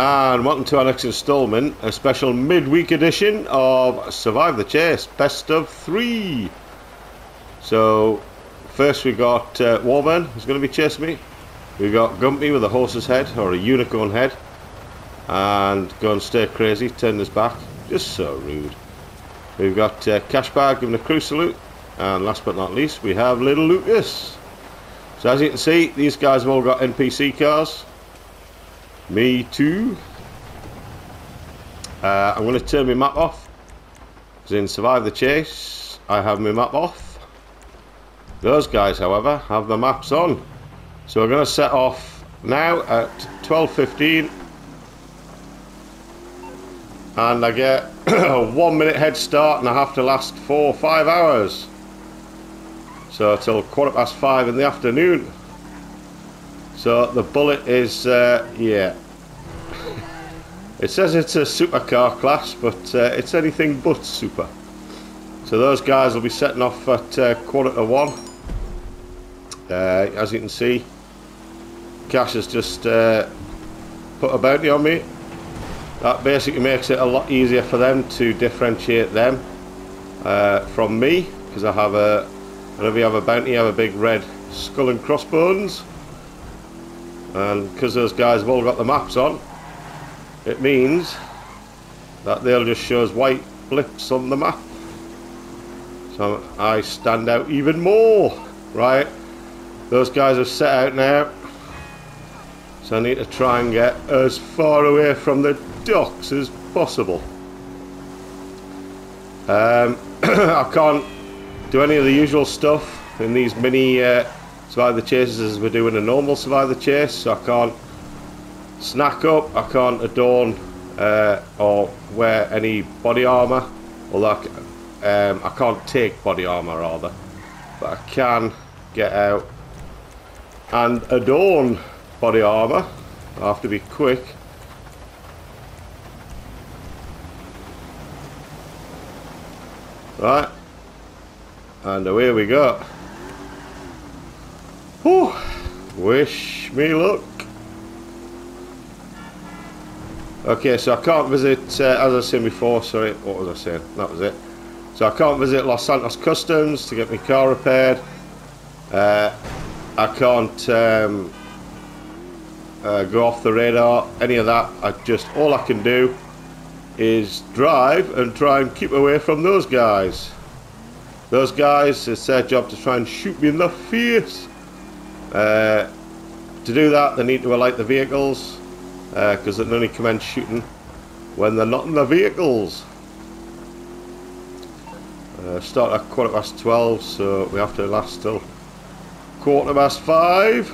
and welcome to our next installment, a special midweek edition of Survive the Chase, best of three. So, first we've got uh, Warburn, who's going to be chasing me. We've got Gumpy with a horse's head, or a unicorn head, and going stay crazy, turn his back, just so rude. We've got uh, Cashbag giving a crew salute, and last but not least, we have Little Lucas. So as you can see, these guys have all got NPC cars. Me too. Uh, I'm going to turn my map off. Because in Survive the Chase, I have my map off. Those guys, however, have the maps on. So we're going to set off now at 12.15. And I get a one minute head start and I have to last four or five hours. So till quarter past five in the afternoon. So the bullet is, uh, yeah. it says it's a supercar class, but uh, it's anything but super. So those guys will be setting off at uh, quarter to one. Uh, as you can see, Cash has just uh, put a bounty on me. That basically makes it a lot easier for them to differentiate them uh, from me, because I have a, whenever you have a bounty, you have a big red skull and crossbones and because those guys have all got the maps on it means that they'll just show us white blips on the map. So I stand out even more right? Those guys have set out now. So I need to try and get as far away from the docks as possible. Um, I can't do any of the usual stuff in these mini uh, survive the chases as we're doing a normal survive the chase so I can't snack up I can't adorn uh, or wear any body armor although I, um, I can't take body armor rather. But I can get out and adorn body armor I have to be quick. Right. And away we go Whew. Wish me luck. Okay, so I can't visit, uh, as I saying before, sorry, what was I saying? That was it. So I can't visit Los Santos Customs to get my car repaired. Uh, I can't um, uh, go off the radar, any of that. I just, all I can do is drive and try and keep away from those guys. Those guys, it's their job to try and shoot me in the face. Uh, to do that, they need to alight the vehicles because uh, they only commence shooting when they're not in the vehicles. Uh, start at quarter past 12, so we have to last till quarter past 5.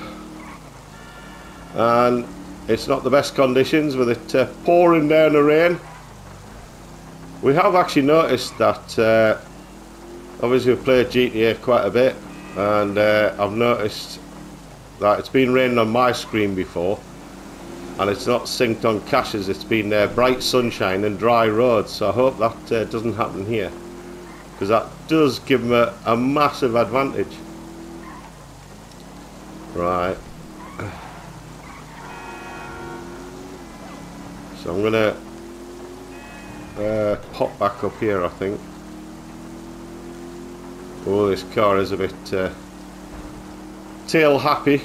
And it's not the best conditions with it uh, pouring down the rain. We have actually noticed that, uh, obviously we've played GTA quite a bit, and uh, I've noticed that it's been raining on my screen before and it's not synced on Cash's, it's been uh, bright sunshine and dry roads so I hope that uh, doesn't happen here because that does give them a, a massive advantage. Right. So I'm gonna uh, pop back up here I think. Oh this car is a bit uh, tail happy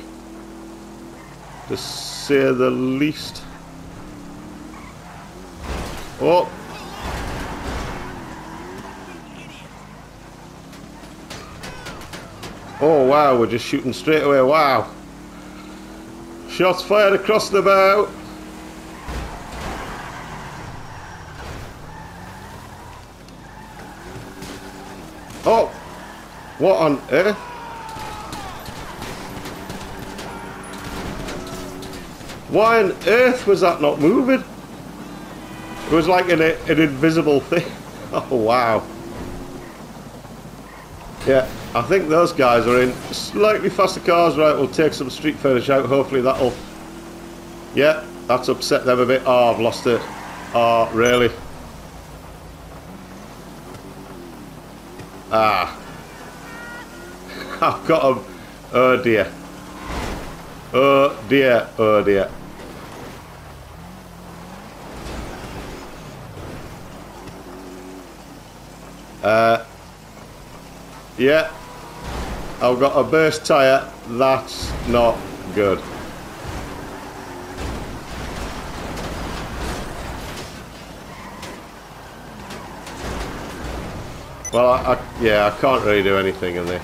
to say the least. Oh. Oh wow we're just shooting straight away wow. Shots fired across the bow. Oh what on earth Why on earth was that not moving? It was like an, an invisible thing. Oh, wow. Yeah, I think those guys are in slightly faster cars. Right, we'll take some street furnish out. Hopefully that'll... Yeah, that's upset them a bit. Oh, I've lost it. Oh, really? Ah. I've got them. Oh, dear. Oh, dear. Oh, dear. Uh, yeah, I've got a burst tyre. That's not good. Well, I, I, yeah, I can't really do anything in this.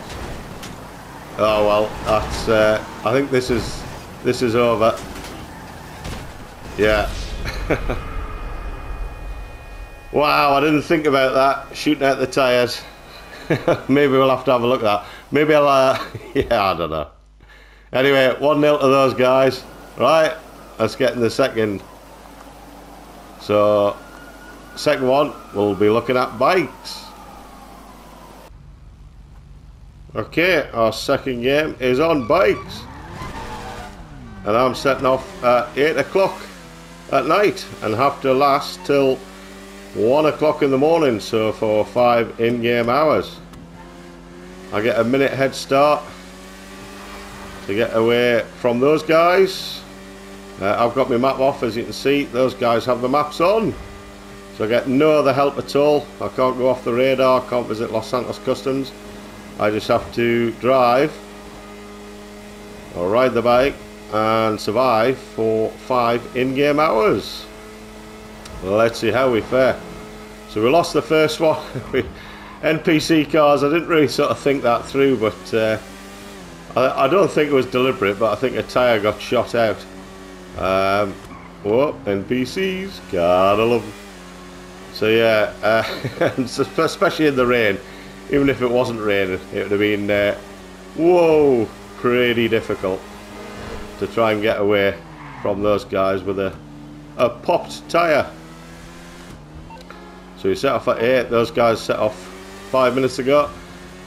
Oh well, that's. Uh, I think this is this is over. Yeah. wow, I didn't think about that. Shooting out the tyres. Maybe we'll have to have a look at that. Maybe I'll. Uh, yeah, I don't know. Anyway, one 0 to those guys. Right, let's get in the second. So, second one, we'll be looking at bikes. Okay, our second game is on bikes. And I'm setting off at 8 o'clock at night and have to last till 1 o'clock in the morning, so for 5 in-game hours. I get a minute head start to get away from those guys. Uh, I've got my map off as you can see, those guys have the maps on. So I get no other help at all. I can't go off the radar, can't visit Los Santos Customs. I just have to drive or ride the bike and survive for five in-game hours. Let's see how we fare. So we lost the first one. NPC cars, I didn't really sort of think that through, but uh, I, I, don't think it was deliberate, but I think a tyre got shot out. Um, NPCs, gotta love them. So yeah, uh, especially in the rain, even if it wasn't raining, it would have been, uh, whoa, pretty difficult to try and get away from those guys with a, a popped tyre. So we set off at 8, those guys set off 5 minutes ago.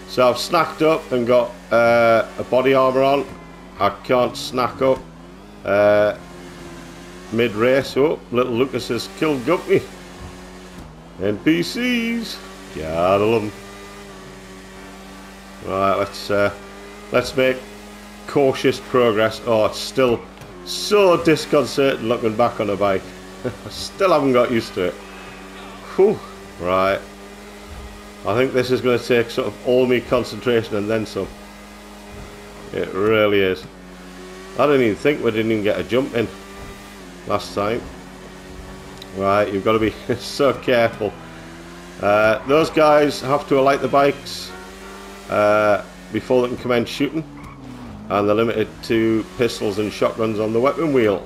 So I've snacked up and got uh, a body armour on. I can't snack up uh, mid-race. Oh, little Lucas has killed Guppy. NPCs. Gotta love them. Right, let's uh, let's make cautious progress. Oh, it's still so disconcerting looking back on a bike. I still haven't got used to it. Right. I think this is going to take sort of all me concentration and then some. It really is. I didn't even think we didn't even get a jump in last time. Right, you've got to be so careful. Uh, those guys have to alight the bikes uh, before they can commence shooting and they're limited to pistols and shotguns on the weapon wheel.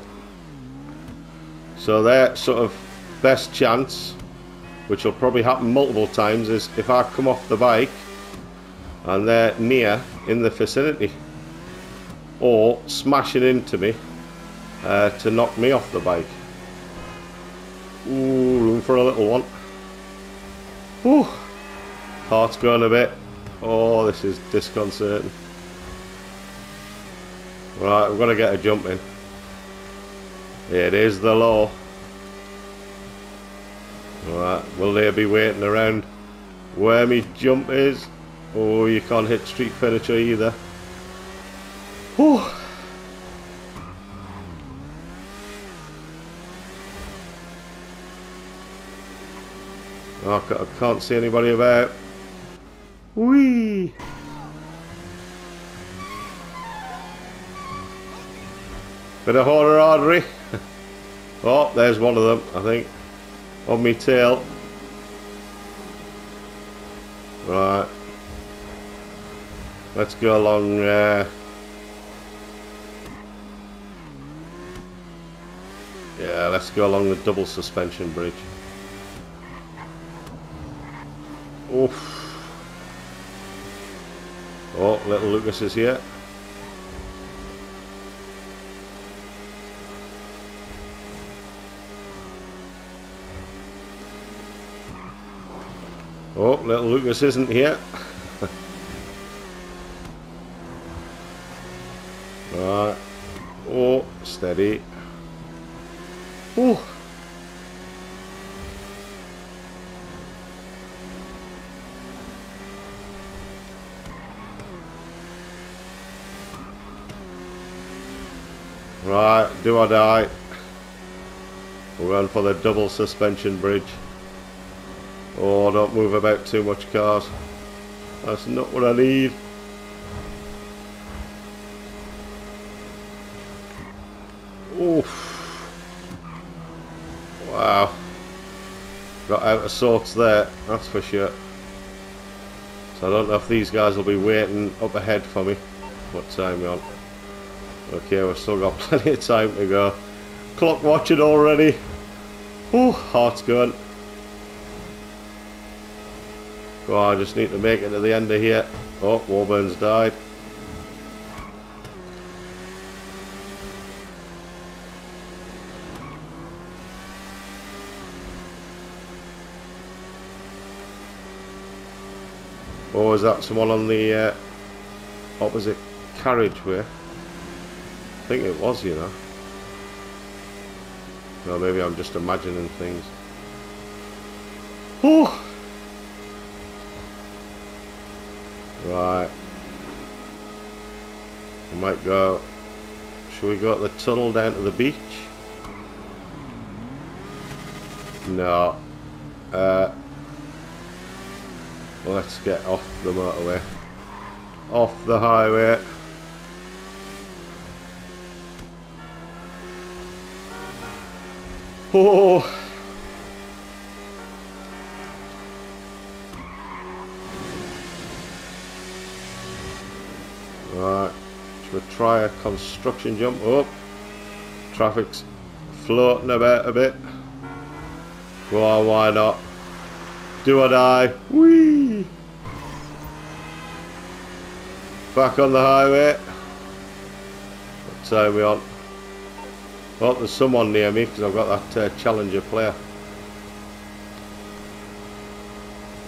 So their sort of best chance, which will probably happen multiple times, is if I come off the bike and they're near in the vicinity or smashing into me uh, to knock me off the bike. Ooh, room for a little one. Ooh, heart's going a bit. Oh, this is disconcerting. Right, we're going to get a jump in. It is the law. Will they be waiting around where me jump is? Oh, you can't hit street furniture either. Whew. Oh, I can't see anybody about. Whee! Bit of horror artery. oh, there's one of them, I think. On me tail. Right. Let's go along uh, Yeah, let's go along the double suspension bridge. Oof. Oh, little Lucas is here. Oh, little Lucas isn't here. right. Oh, steady. Oh. Right, do or die. We're going for the double suspension bridge. Oh, don't move about too much, cars. That's not what I need. Oof. Wow. Got out of sorts there, that's for sure. So I don't know if these guys will be waiting up ahead for me. What time we on? Okay, we've still got plenty of time to go. Clock watching already. Oh, heart's going. On, I just need to make it to the end of here. Oh, Warburn's died. Or oh, is that someone on the uh, opposite carriageway? I think it was, you know. Well, maybe I'm just imagining things. Oh! Right. We might go... Should we go up the tunnel down to the beach? No. Uh, let's get off the motorway. Off the highway. Oh! Right, we try a construction jump up? Traffic's floating about a bit. Well, why not? Do or die. Whee! Back on the highway. What time we on? Oh, there's someone near me because I've got that uh, Challenger player.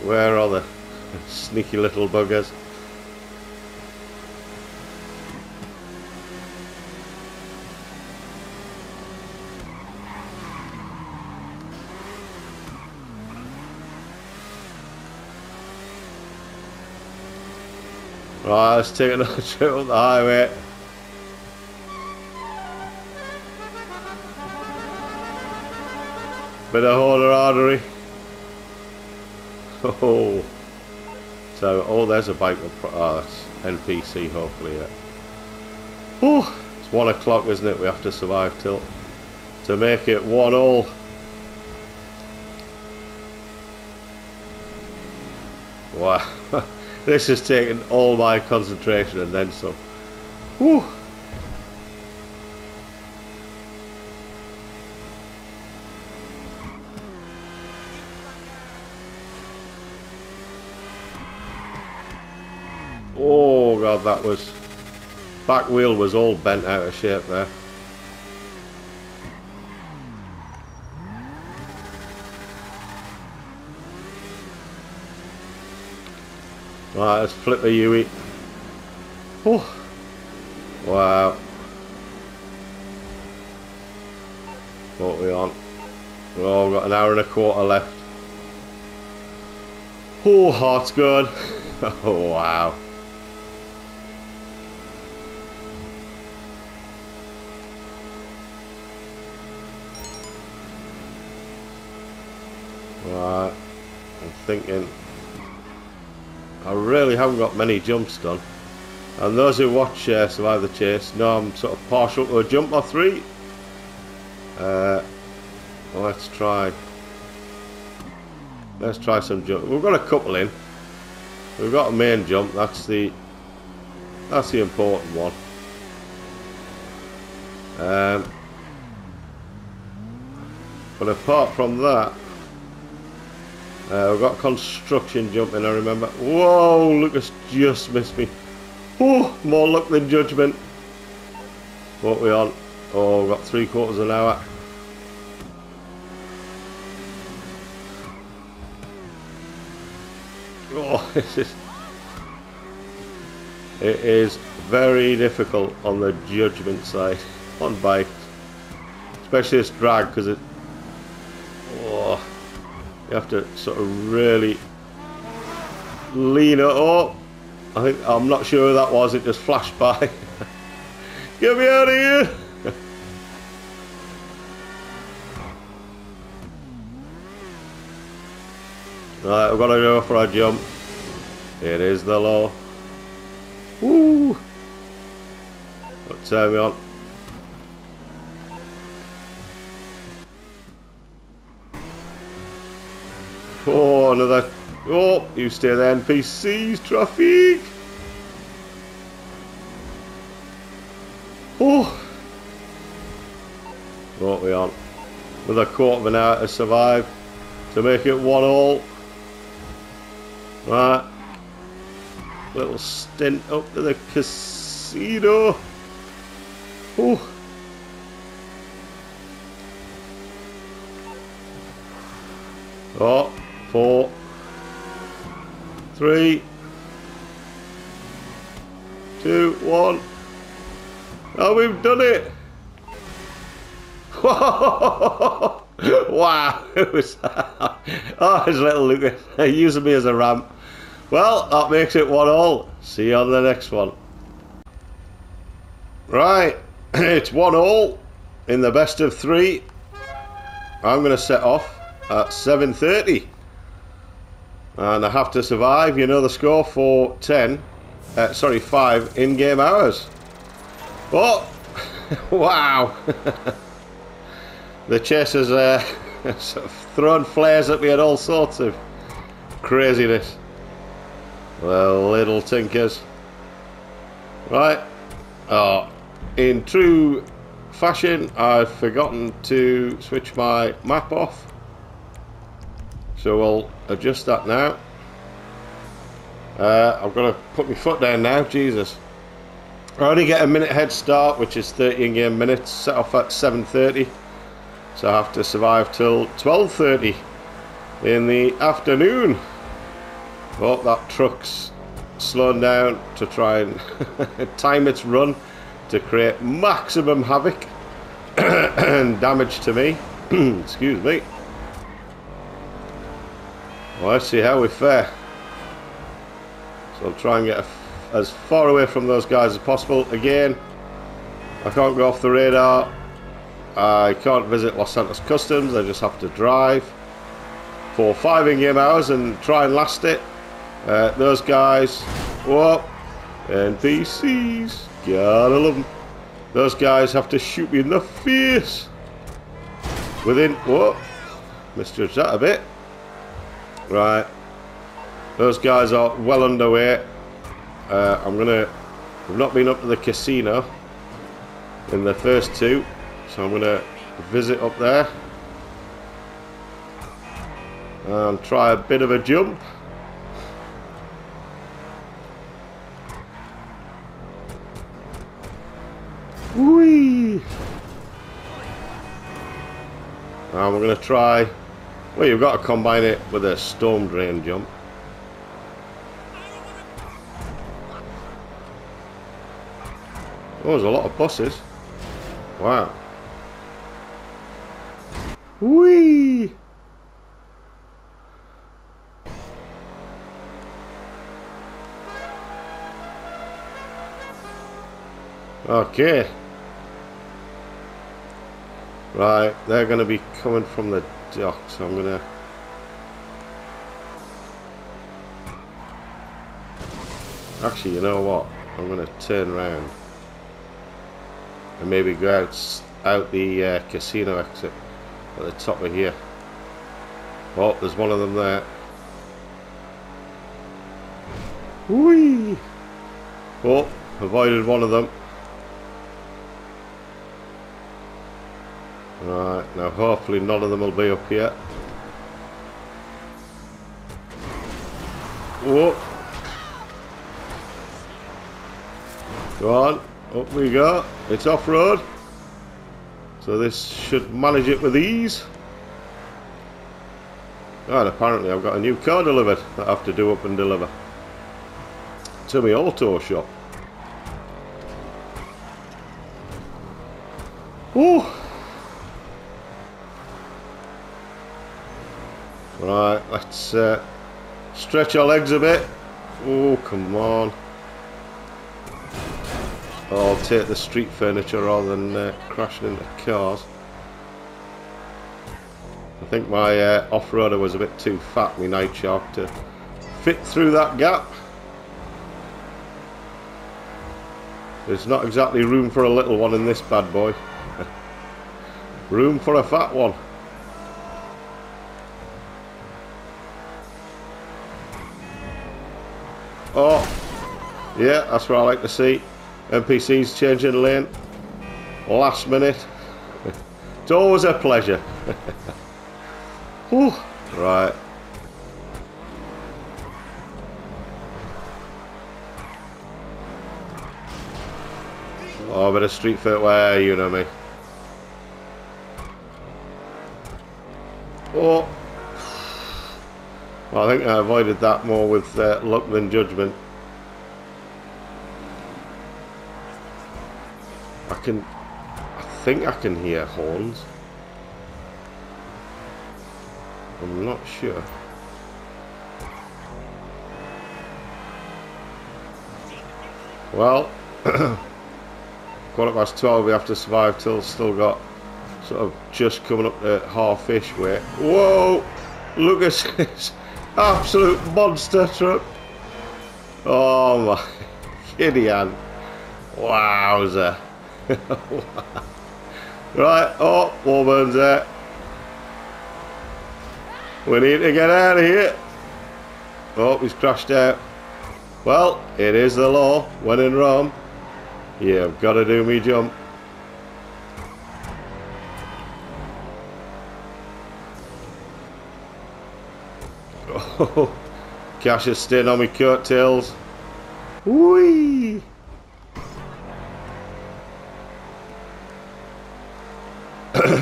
Where are the sneaky little buggers? Right, let's take another trip up the highway. Bit of Horner artery. Oh. So, oh, there's a bike. Oh, that's NPC, hopefully. Yeah. Oh, it's one o'clock, isn't it? We have to survive till to make it one all. Wow, this has taken all my concentration and then some. Whew. Oh god, that was... Back wheel was all bent out of shape there. Right, let's flip the Yui. Oh. Wow. What we on? Oh, we've got an hour and a quarter left. Oh, heart's good. oh, wow. Right, I'm thinking I really haven't got many jumps done. And those who watch uh, Survive the Chase know I'm sort of partial to a jump or three. Uh, let's try. Let's try some jump. We've got a couple in. We've got a main jump. That's the that's the important one. Um, but apart from that, uh, we've got construction jumping, I remember. Whoa, Lucas just missed me. Oh, more luck than judgment. What we on? Oh, we've got three quarters of an hour. Oh, this is... It is very difficult on the judgment side on bike. Especially this drag because it you have to sort of really lean it up. I think I'm not sure who that was. It just flashed by. Get me out of here! Right, we've got to go for a jump. It is the law. Woo! What time on? Oh, another. Oh, you stay there, NPCs, traffic. Oh. What we on? With a quarter of an hour to survive to make it one all. Right. Little stint up to the casino. Oh four, three, two, one. Oh, we've done it! wow! It was oh, his little Lucas using me as a ramp. Well, that makes it one all. See you on the next one. Right, it's one all in the best of three. I'm going to set off at 7.30 and I have to survive. You know the score for 10, uh, sorry, 5 in-game hours. But, wow. the chasers uh, sort of thrown flares at me and all sorts of craziness. Well, little tinkers. Right. Oh, in true fashion, I've forgotten to switch my map off. So we'll adjust that now. Uh, I've got to put my foot down now, Jesus. I only get a minute head start, which is 30 in-game minutes, set off at 7.30. So I have to survive till 12.30 in the afternoon. Oh, that truck's slowing down to try and time its run to create maximum havoc and damage to me. Excuse me. Well, let's see how we fare. So I'll try and get as far away from those guys as possible. Again, I can't go off the radar. I can't visit Los Santos Customs. I just have to drive for five in-game hours and try and last it. Uh, those guys, whoa, NPCs, gotta love them. Those guys have to shoot me in the face. Within, whoa, misjudged that a bit. Right. Those guys are well underway. Uh, I'm gonna. I've not been up to the casino in the first two, so I'm gonna visit up there and try a bit of a jump. Whee! And we're going to try well, you've got to combine it with a storm drain jump. Oh, there's a lot of buses. Wow. Whee! Okay. Right, they're going to be coming from the dock, so I'm gonna actually you know what I'm gonna turn around and maybe go out out the uh, casino exit at the top of here oh there's one of them there Whee! oh avoided one of them Right, now hopefully none of them will be up here. Whoa. Go on, up we go. It's off-road. So this should manage it with ease. Oh, and apparently I've got a new car delivered that I have to do up and deliver. To my auto shop. Oh. Right, let's uh, stretch our legs a bit. Oh, come on. I'll take the street furniture rather than uh, crashing into cars. I think my uh, off-roader was a bit too fat, my Nightshark, to fit through that gap. There's not exactly room for a little one in this bad boy. room for a fat one. Oh, yeah, that's what I like to see. NPCs changing lane. Last minute. it's always a pleasure. Whew. Right. Oh, a bit of street footwear, you know me. Oh. Well, I think I avoided that more with uh, luck than judgment. I can... I think I can hear horns. I'm not sure. Well, quarter past 12 we have to survive till still got sort of just coming up to half fish weight. Whoa! Look at this absolute monster truck. Oh my Gideon. Wowzer. right, oh, Warburn's out. We need to get out of here. Oh, he's crashed out. Well, it is the law. When in Rome, you've got to do me jump. Oh, Cash is staying on my coattails. Whee!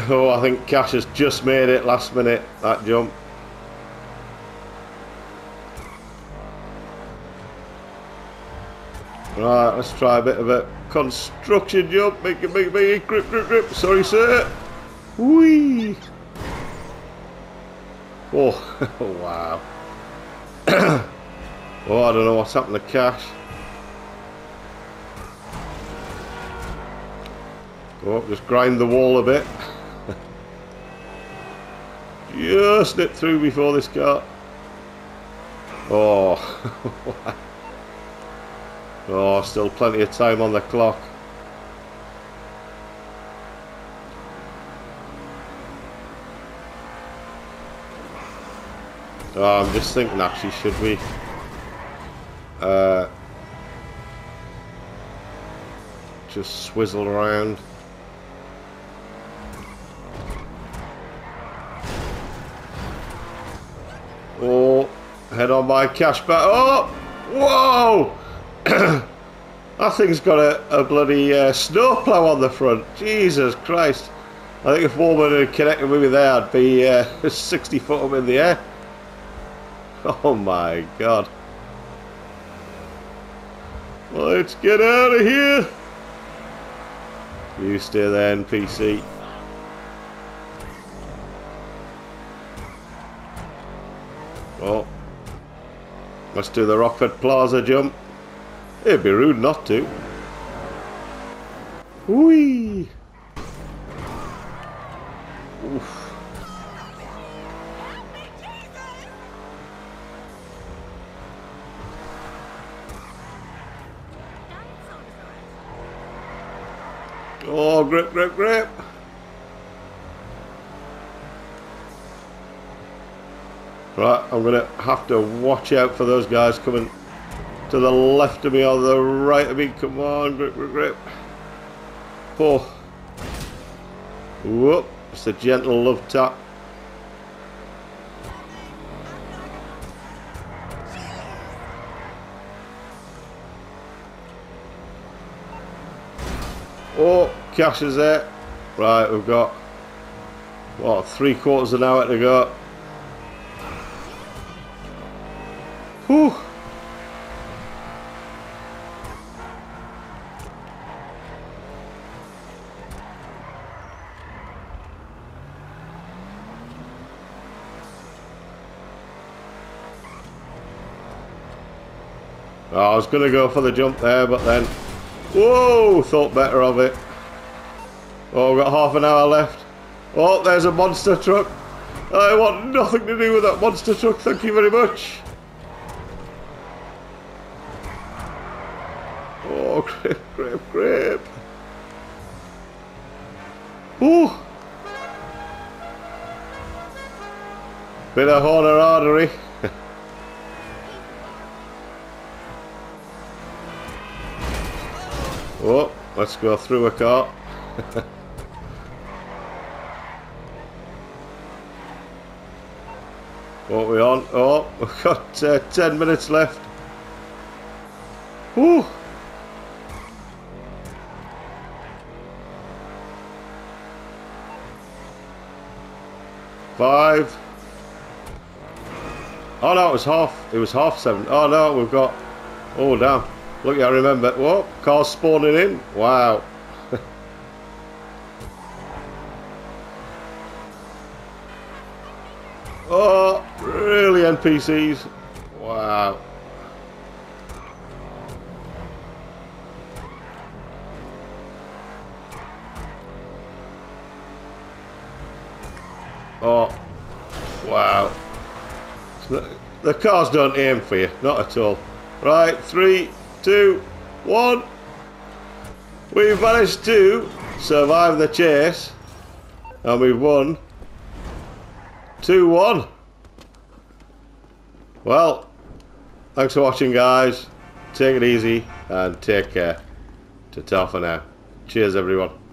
Oh, I think Cash has just made it last minute, that jump. Right, let's try a bit of a construction jump. Make it, make it, make it, grip, grip, grip. Sorry, sir. Whee! Oh, wow. oh, I don't know what's happened to Cash. Oh, just grind the wall a bit. Just nip through before this car. Oh. Oh, still plenty of time on the clock. Oh, I'm just thinking actually, should we uh, just swizzle around? My cash back. Oh, whoa! that thing's got a, a bloody uh, snowplow on the front. Jesus Christ. I think if Warman had connected with me there, I'd be uh, 60 foot up in the air. Oh my god. Let's get out of here. You stay there, NPC. Oh. Let's do the Rockford Plaza jump. It'd be rude not to. Whee! Oof. Oh, grip, grip, grip. Right, I'm going to have to watch out for those guys coming to the left of me or the right of me. Come on, grip, grip, grip. Oh. Whoop. It's a gentle love tap. Oh, cash is there. Right, we've got, what, three quarters of an hour to go. Oh, I was going to go for the jump there, but then... Whoa! Thought better of it. Oh, we've got half an hour left. Oh, there's a monster truck. I want nothing to do with that monster truck, thank you very much. Bit of horner artery. oh, let's go through a car. what we on? Oh, we've got uh, 10 minutes left. Ooh. Five. Oh no, it was half. It was half seven. Oh no, we've got. Oh damn! Look, I remember. Whoa, cars spawning in. Wow. oh, really NPCs. Wow. Oh, wow. The cars don't aim for you, not at all. Right, three, two, one. We've managed to survive the chase. And we've won 2-1. Well, thanks for watching guys. Take it easy and take care. Ta-ta for now. Cheers everyone.